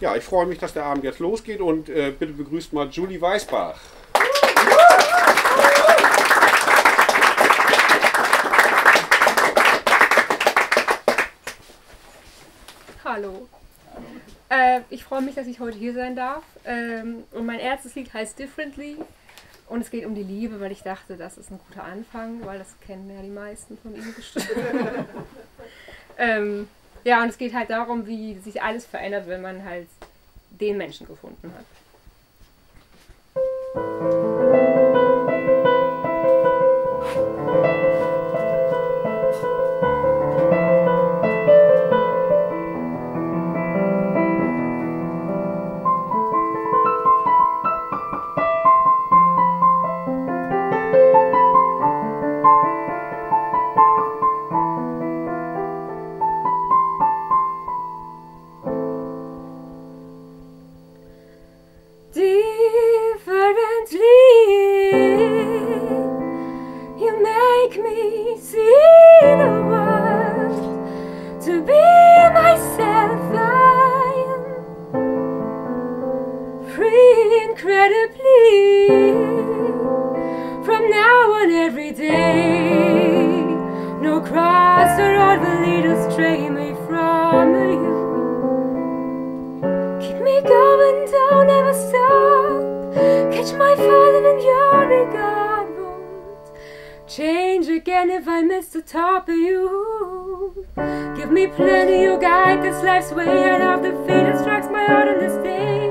Ja, ich freue mich, dass der Abend jetzt losgeht und äh, bitte begrüßt mal Julie Weißbach. Hallo. Äh, ich freue mich, dass ich heute hier sein darf. Ähm, und mein erstes Lied heißt Differently. Und es geht um die Liebe, weil ich dachte, das ist ein guter Anfang, weil das kennen ja die meisten von Ihnen bestimmt. ähm, ja, und es geht halt darum, wie sich alles verändert, wenn man halt den Menschen gefunden hat. You make me see the world to be myself. I am free incredibly from now on every day. No cross or rod will lead astray me from you. Keep me going, don't ever stop. Catch my fire. God won't change again if I miss the top of you. Give me plenty, you guide this life's way out of the feet that strikes my heart on this day.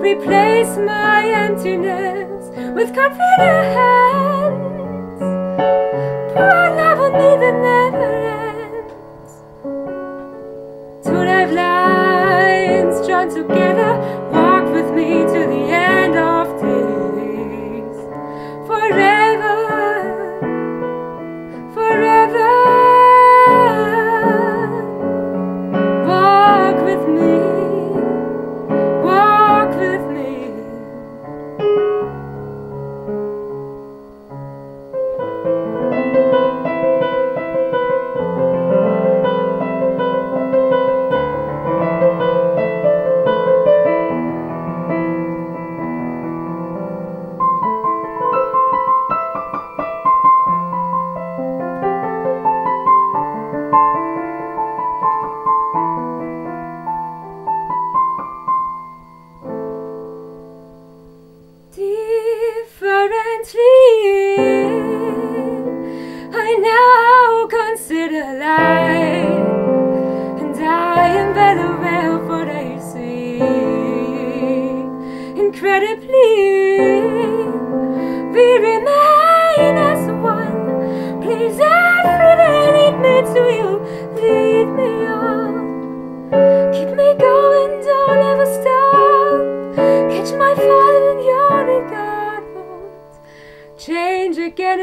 Replace my emptiness with confidence. Pour love on me that never ends. Two lifelines joined together.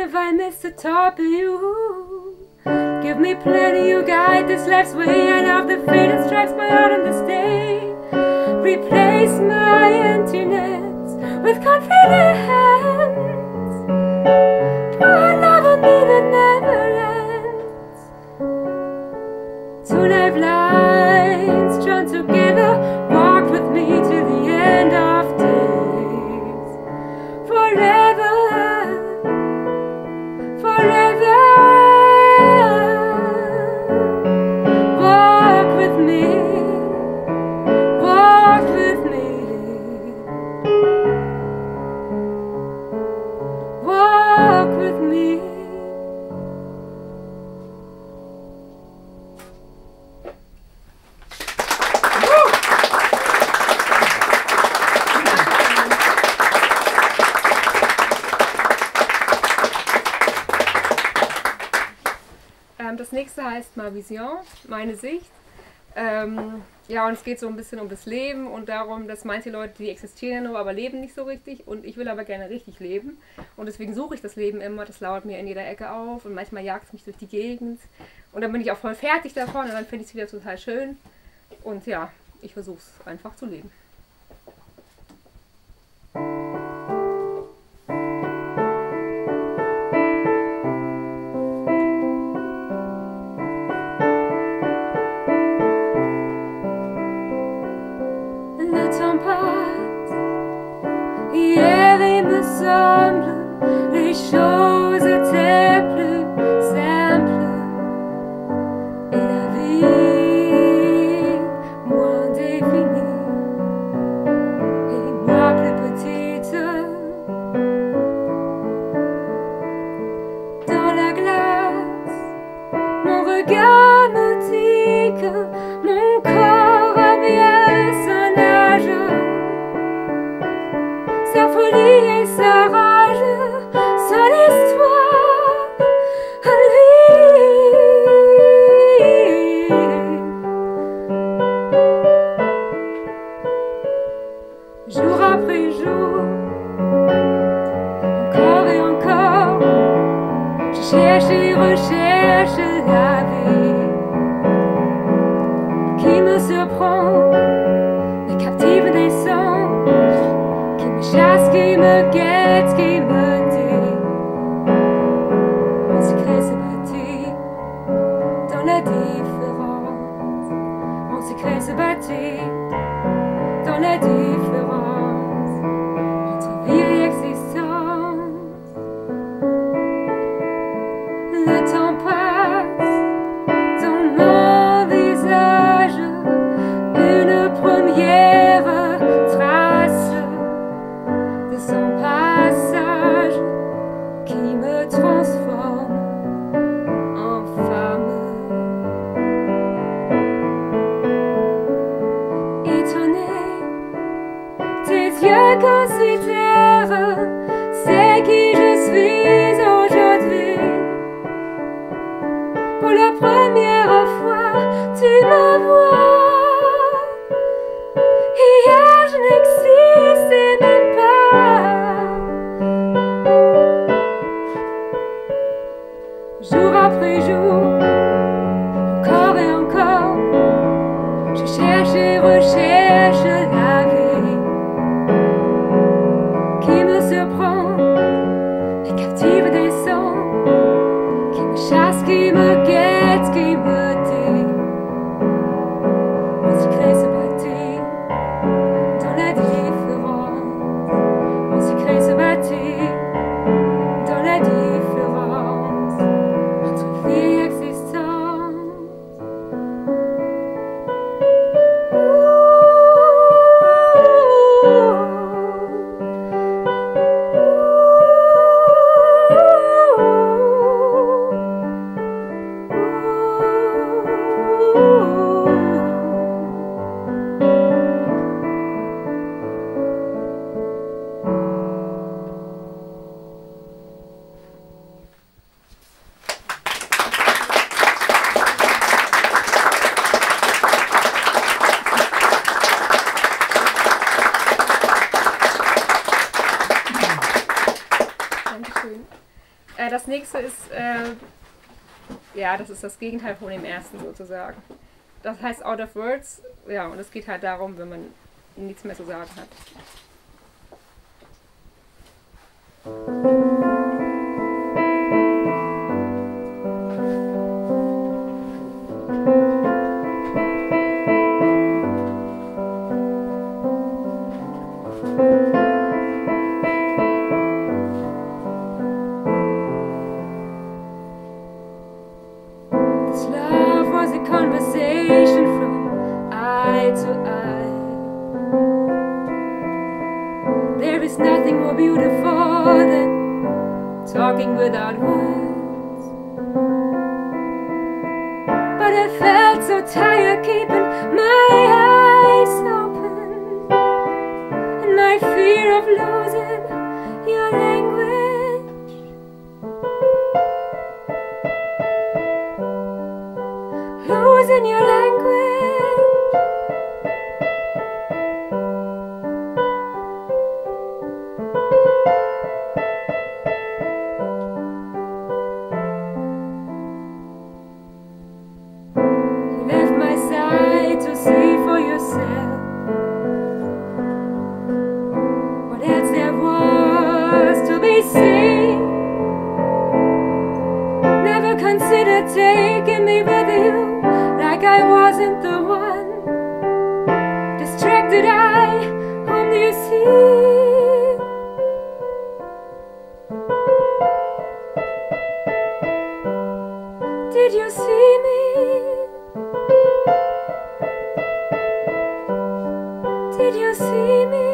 if I miss the top of you. Give me plenty, you guide this life's way, and of the fatal strikes my heart on this day. Replace my emptiness with confidence. Ähm, das nächste heißt Ma Vision, meine Sicht. Ähm, ja, und es geht so ein bisschen um das Leben und darum, dass manche Leute, die existieren ja nur, aber leben nicht so richtig. Und ich will aber gerne richtig leben. Und deswegen suche ich das Leben immer. Das lauert mir in jeder Ecke auf und manchmal jagt es mich durch die Gegend. Und dann bin ich auch voll fertig davon und dann finde ich es wieder total schön. Und ja, ich versuche es einfach zu leben. Das nächste ist, äh, ja, das ist das Gegenteil von dem ersten sozusagen. Das heißt Out of Words, ja, und es geht halt darum, wenn man nichts mehr zu sagen hat. Did you see me?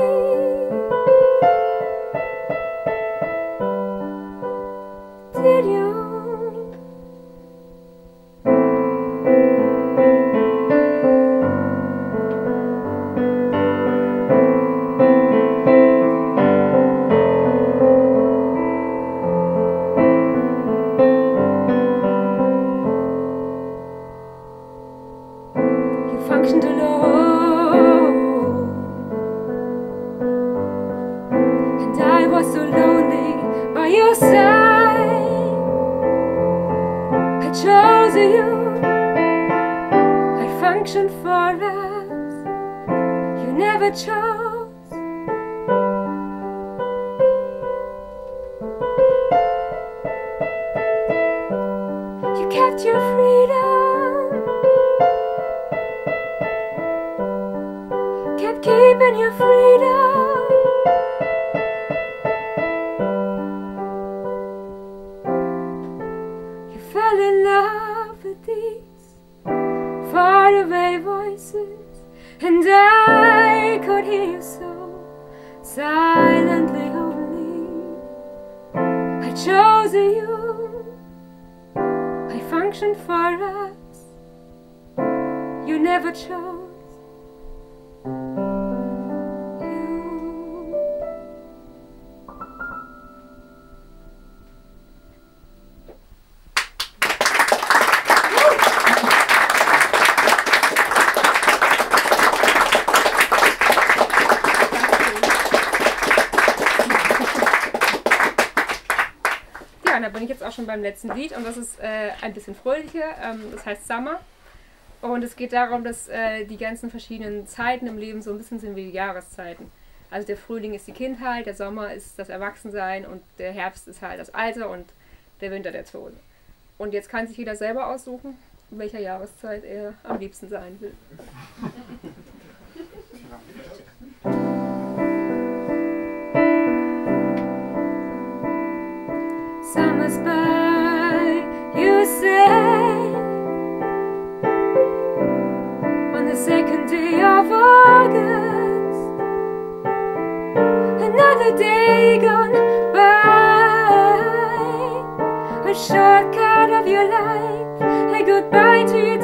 Did you? Chose. You kept your freedom. kept keeping your freedom. You fell in love with these faraway voices, and I so silently only. I chose you, I functioned for us. You never chose. Beim letzten Lied und das ist äh, ein bisschen fröhlicher. Ähm, das heißt Summer. Und es geht darum, dass äh, die ganzen verschiedenen Zeiten im Leben so ein bisschen sind wie die Jahreszeiten. Also der Frühling ist die Kindheit, der Sommer ist das Erwachsensein und der Herbst ist halt das Alter und der Winter der Tod. Und jetzt kann sich jeder selber aussuchen, in welcher Jahreszeit er am liebsten sein will. a day gone by, a shortcut of your life, a goodbye to you.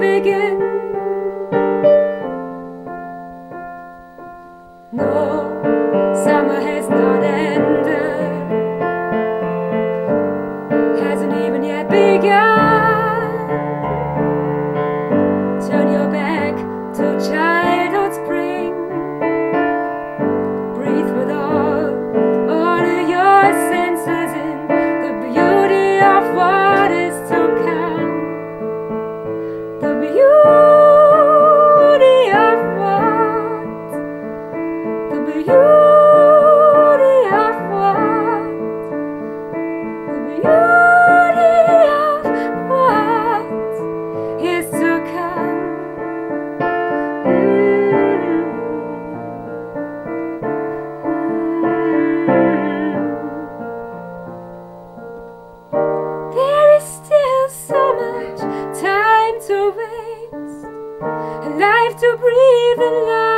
begin. breathe in love.